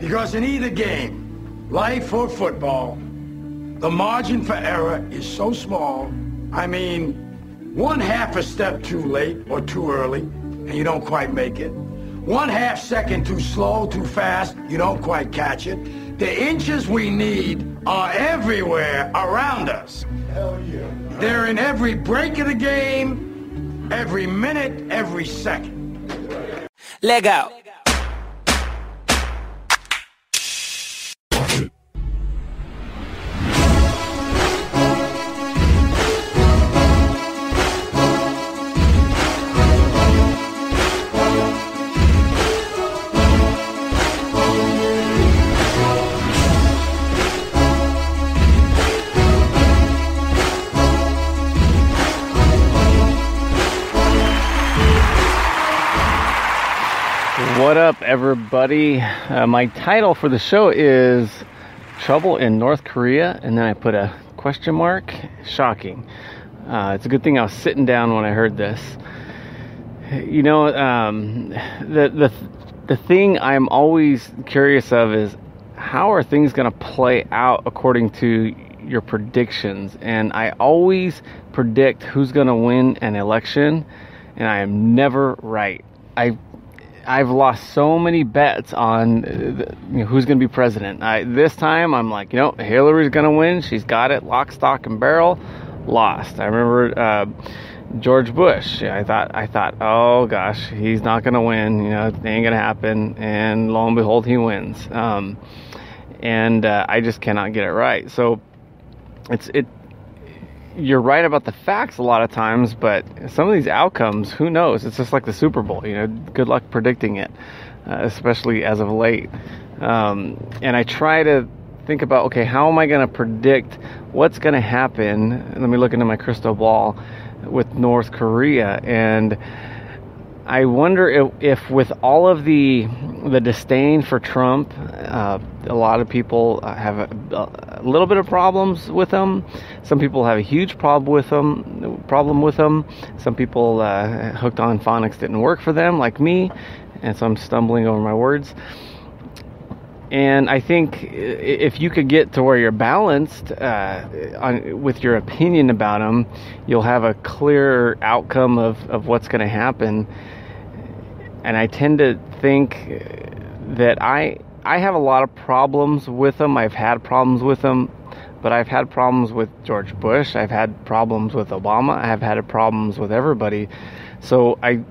Because in either game, life or football, the margin for error is so small. I mean, one half a step too late or too early, and you don't quite make it. One half second too slow, too fast, you don't quite catch it. The inches we need are everywhere around us. Hell yeah. They're in every break of the game, every minute, every second. Leg out. What up, everybody? Uh, my title for the show is Trouble in North Korea, and then I put a question mark. Shocking. Uh, it's a good thing I was sitting down when I heard this. You know, um, the the the thing I'm always curious of is how are things going to play out according to your predictions? And I always predict who's going to win an election, and I am never right. I I've lost so many bets on uh, you know, who's going to be president. I, this time, I'm like, you know, Hillary's going to win. She's got it, lock, stock, and barrel. Lost. I remember uh, George Bush. I thought, I thought, oh gosh, he's not going to win. You know, it ain't going to happen. And lo and behold, he wins. Um, and uh, I just cannot get it right. So it's it you're right about the facts a lot of times, but some of these outcomes, who knows? It's just like the Super Bowl, you know. Good luck predicting it, uh, especially as of late. Um, and I try to think about, okay, how am I going to predict what's going to happen? Let me look into my crystal ball with North Korea and I wonder if, if, with all of the the disdain for Trump, uh, a lot of people have a, a, little bit of problems with him. Some people have a huge problem with him. Problem with him. Some people uh, hooked on phonics didn't work for them, like me, and so I'm stumbling over my words. And I think if you could get to where you're balanced uh, on, with your opinion about him, you'll have a clear outcome of, of what's going to happen and I tend to think that I I have a lot of problems with them. I've had problems with them, but I've had problems with George Bush. I've had problems with Obama. I have had problems with everybody. So I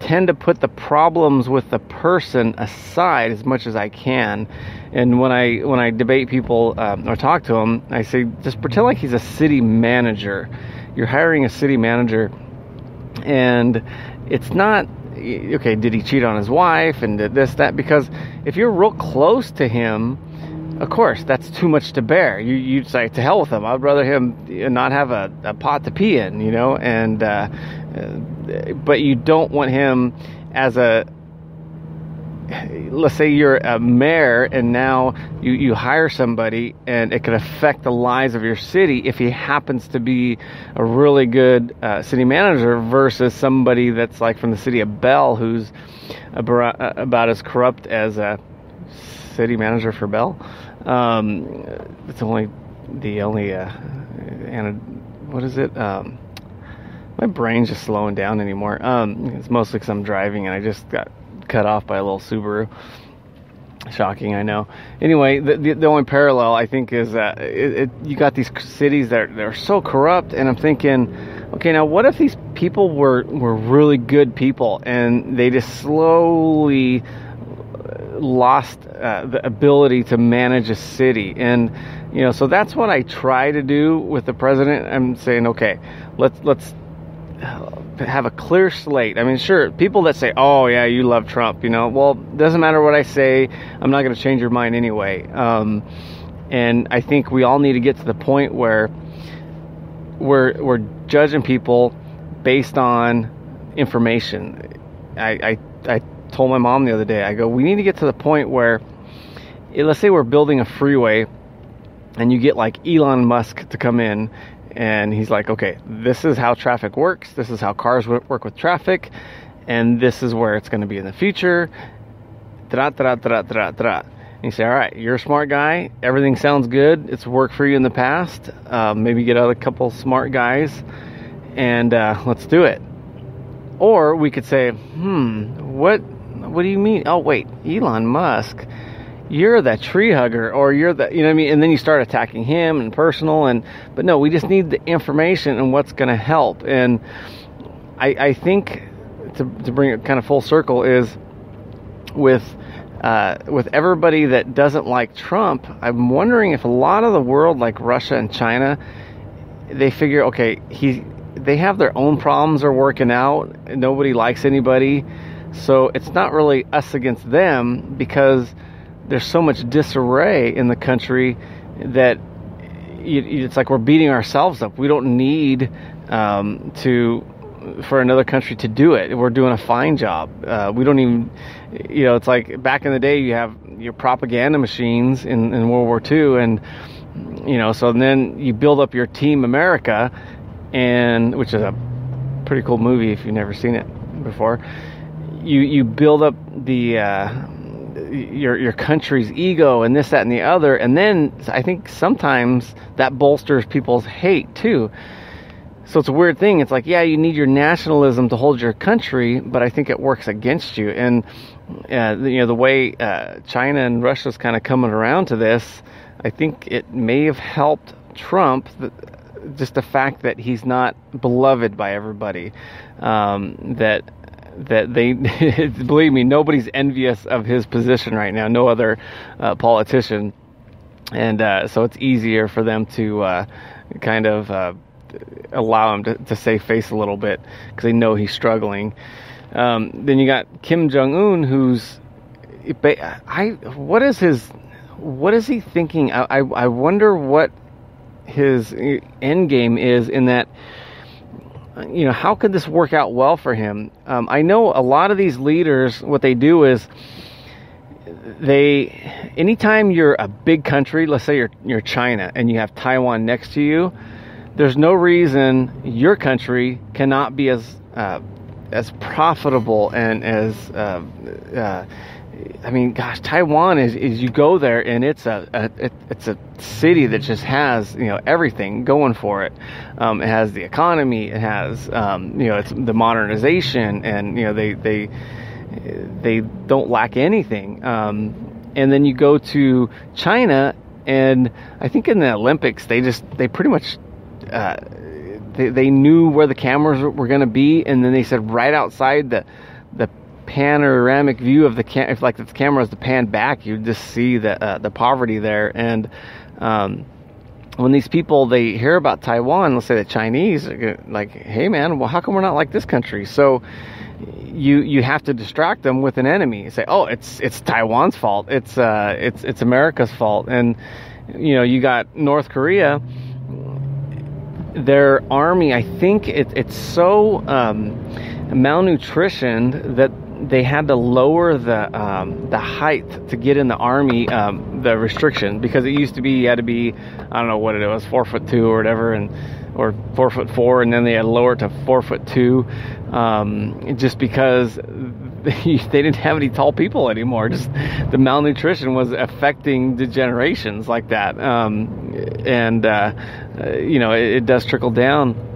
tend to put the problems with the person aside as much as I can. And when I when I debate people um, or talk to them, I say just pretend like he's a city manager. You're hiring a city manager, and it's not okay, did he cheat on his wife and did this, that? Because if you're real close to him, of course, that's too much to bear. You you'd say to hell with him. I'd rather him not have a, a pot to pee in, you know. And uh, uh but you don't want him as a let's say you're a mayor and now you, you hire somebody and it could affect the lives of your city if he happens to be a really good uh, city manager versus somebody that's like from the city of Bell who's about, about as corrupt as a city manager for Bell. Um, it's only the only uh, and what is it? Um, my brain's just slowing down anymore. Um, it's mostly because I'm driving and I just got cut off by a little Subaru. Shocking, I know. Anyway, the, the, the only parallel I think is that it, it, you got these cities that are so corrupt, and I'm thinking, okay, now what if these people were were really good people and they just slowly lost uh, the ability to manage a city and you know so that's what i try to do with the president i'm saying okay let's let's have a clear slate. I mean, sure, people that say, "Oh, yeah, you love Trump," you know, well, doesn't matter what I say. I'm not going to change your mind anyway. Um, and I think we all need to get to the point where we're we're judging people based on information. I I, I told my mom the other day. I go, we need to get to the point where, let's say we're building a freeway, and you get like Elon Musk to come in and he's like, okay, this is how traffic works. This is how cars work with traffic, and this is where it's going to be in the future. Da da da da da da. And you say, all right, you're a smart guy. Everything sounds good. It's worked for you in the past. Uh, maybe get out a couple smart guys and uh, let's do it. Or we could say, hmm, what, what do you mean? Oh, wait, Elon Musk you're the tree hugger or you're the you know what I mean? And then you start attacking him and personal and but no we just need the information and what's going to help. And I, I think to, to bring it kind of full circle is with uh, with everybody that doesn't like Trump I'm wondering if a lot of the world like Russia and China they figure okay he they have their own problems are working out nobody likes anybody. So it's not really us against them because there's so much disarray in the country that it's like we're beating ourselves up. We don't need um, to for another country to do it. We're doing a fine job. Uh, we don't even, you know, it's like back in the day you have your propaganda machines in, in World War II, and you know, so then you build up your Team America, and which is a pretty cool movie if you've never seen it before. You you build up the uh, your your country's ego and this that and the other. And then i think sometimes that bolsters people's hate too. So it's a weird thing. It's like yeah you need your nationalism to hold your country but i think it works against you. And uh, you know the way uh, china and russia's kind of coming around to this i think it may have helped trump just the fact that he's not beloved by everybody um, that that they believe me nobody's envious of his position right now. No other uh, politician. And uh, so it's easier for them to uh, kind of uh, allow him to, to, save face a little bit because they know he's struggling. Um, then you got kim jong-un who's i what is his what is he thinking? I, I, I wonder what his uh, end game is in that you know, how could this work out well for him? Um, I know a lot of these leaders, what they do is they, anytime you're a big country, let's say you're, you're China and you have Taiwan next to you, there's no reason your country cannot be as, uh, as profitable and as, uh, uh, I mean, gosh, Taiwan is, is you go there and it's a, a it, it's a city that just has you know everything going for it. Um, it has the economy, it has um, you know it's the modernization, and you know they they they don't lack anything. Um, and then you go to China, and I think in the Olympics they just they pretty much. Uh, they, they knew where the cameras were going to be, and then they said right outside the the panoramic view of the cam if like the camera was to pan back you just see the uh, the poverty there. And um, when these people they hear about Taiwan let's say the Chinese like hey man well how come we're not like this country? So you you have to distract them with an enemy. Say oh it's it's Taiwan's fault. It's uh it's it's America's fault. And you know you got North Korea. Their army I think it, it's so um, malnutritioned that they had to lower the um, the height to get in the army um, the restriction because it used to be you had to be I don't know what it was four foot two or whatever and or four foot four and then they had to lower it to four foot two um, just because they, they didn't have any tall people anymore. Just the malnutrition was affecting the generations like that um, and uh, uh, you know it, it does trickle down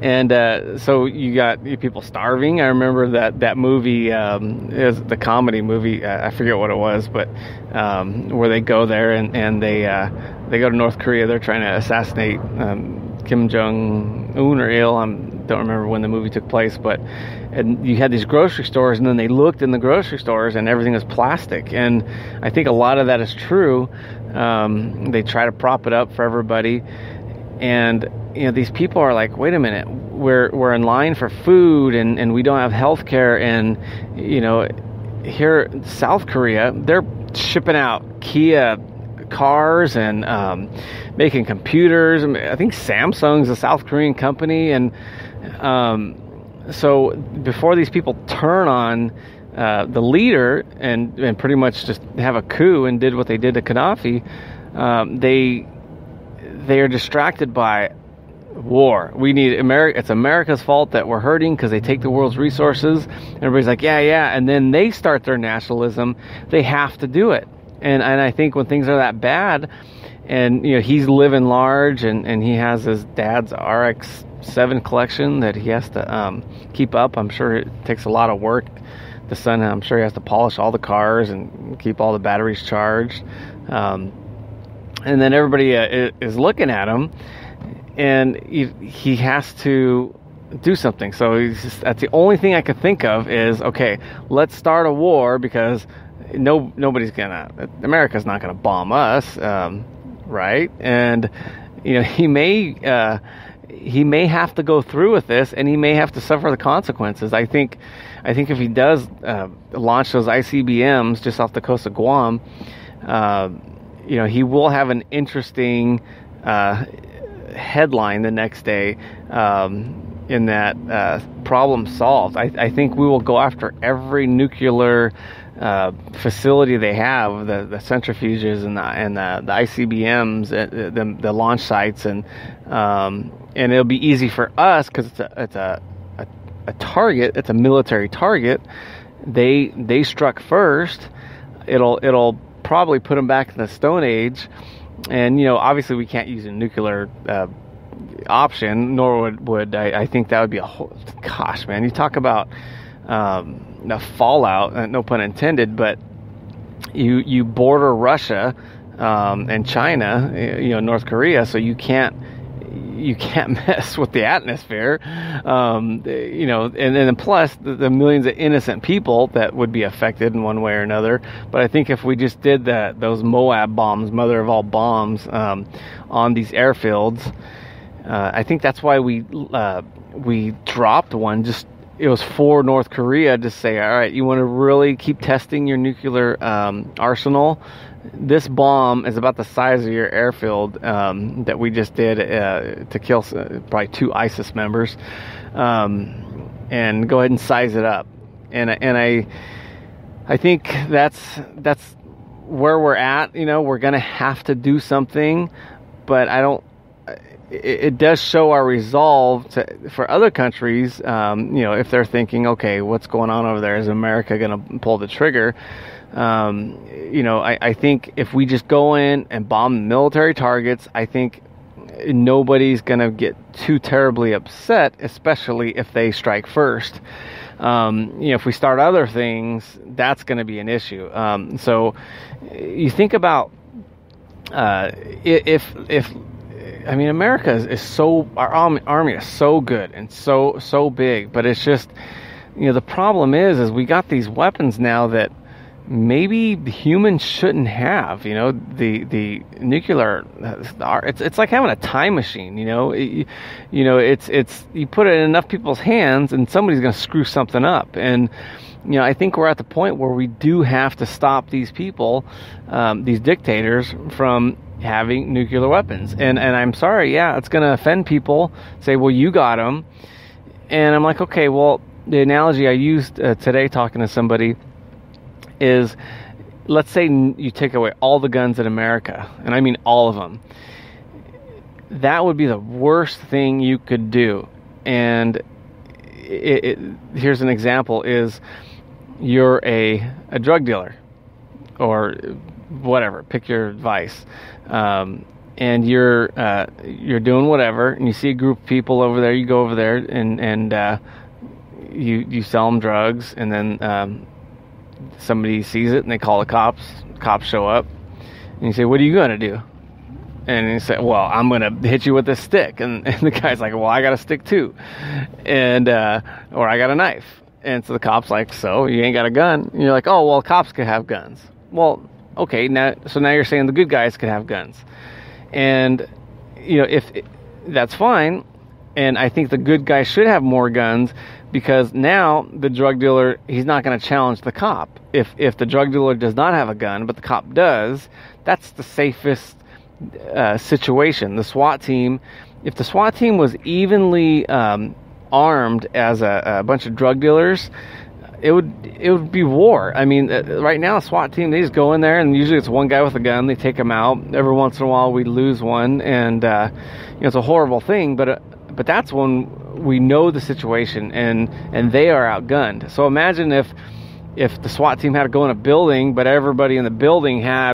and uh, so you got people starving. I remember that that movie um, is the comedy movie. Uh, I forget what it was, but um, where they go there and and they uh, they go to North Korea. They're trying to assassinate um, Kim Jong Un or Il. I don't remember when the movie took place, but and you had these grocery stores, and then they looked in the grocery stores, and everything was plastic. And I think a lot of that is true. Um, they try to prop it up for everybody, and you know these people are like wait a minute we're we're in line for food and and we don't have health care and you know here South Korea they're shipping out Kia cars and um, making computers. I think Samsung's a South Korean company and um, so before these people turn on uh, the leader and and pretty much just have a coup and did what they did to Gaddafi um, they they are distracted by war. We need America. It's America's fault that we're hurting because they take the world's resources. Everybody's like, yeah, yeah, and then they start their nationalism. They have to do it. And and I think when things are that bad, and you know he's living large, and and he has his dad's RX seven collection that he has to um, keep up. I'm sure it takes a lot of work. The son, I'm sure he has to polish all the cars and keep all the batteries charged. Um, and then everybody uh, is looking at him, and he, he has to do something. So just, that's the only thing I could think of is okay, let's start a war because no nobody's gonna America's not gonna bomb us, um, right? And you know he may uh, he may have to go through with this, and he may have to suffer the consequences. I think I think if he does uh, launch those ICBMs just off the coast of Guam, uh, you know he will have an interesting uh, headline the next day. Um, in that uh, problem solved. I, I, think we will go after every nuclear uh, facility they have, the, the centrifuges and the, and the, the ICBMs, uh, the, the, launch sites, and um, and it'll be easy for us because it's a it's a, a, a target, it's a military target. They they struck first. It'll it'll probably put them back in the Stone Age, and you know obviously we can't use a nuclear. Uh, option, nor would, would I, I, think that would be a whole. Gosh, man, you talk about um, the fallout. Uh, no pun intended, but you you border Russia um, and China, you know, North Korea, so you can't you can't mess with the atmosphere, um, you know, and then plus the, the, millions of innocent people that would be affected in one way or another. But I think if we just did that, those Moab bombs, mother of all bombs, um, on these airfields, uh, I think that's why we uh, we dropped one. Just it was for North Korea to say, all right, you want to really keep testing your nuclear um, arsenal. This bomb is about the size of your airfield um, that we just did uh, to kill probably two ISIS members, um, and go ahead and size it up. And and I I think that's that's where we're at. You know, we're gonna have to do something, but I don't it, it, does show our resolve to, for other countries. Um, you know, if they're thinking, okay, what's going on over there? Is America to pull the trigger? Um, you know, I, I think if we just go in and bomb military targets, I think nobody's going to get too terribly upset, especially if they strike first. Um, you know, if we start other things, that's going to be an issue. Um, so you think about uh, if if I mean, America is, is so our army is so good and so so big, but it's just you know the problem is is we got these weapons now that maybe humans shouldn't have. You know, the the nuclear it's it's like having a time machine. You know, it, you know it's it's you put it in enough people's hands and somebody's going to screw something up and you know, I think we're at the point where we do have to stop these people, um, these dictators, from having nuclear weapons. And and I'm sorry, yeah, it's going to offend people. Say, well, you got them, and I'm like, okay, well, the analogy I used uh, today talking to somebody is, let's say you take away all the guns in America, and I mean all of them. That would be the worst thing you could do. And it, it, here's an example: is you're a a drug dealer or whatever, pick your vice. Um, and you're uh, you're doing whatever, and you see a group of people over there. You go over there and and uh, you you sell them drugs, and then um, somebody sees it and they call the cops. Cops show up, and you say, "What are you going to do?" And he said, "Well, I'm going to hit you with a stick." And, and, the guy's like, "Well, I got a stick too," and uh, or I got a knife. And so the cop's like, "So you ain't got a gun?" And you're like, "Oh, well, cops could have guns." Well, okay, now so now you're saying the good guys could have guns, and you know if that's fine, and I think the good guys should have more guns because now the drug dealer he's not going to challenge the cop. If if the drug dealer does not have a gun but the cop does, that's the safest uh, situation. The SWAT team, if the SWAT team was evenly um, armed as a, a bunch of drug dealers, it would it would be war. I mean, uh, right now, SWAT team they just go in there, and usually it's one guy with a gun. They take him out. Every once in a while, we lose one, and uh, you know, it's a horrible thing. But uh, but that's when we know the situation, and and they are outgunned. So imagine if if the SWAT team had to go in a building, but everybody in the building had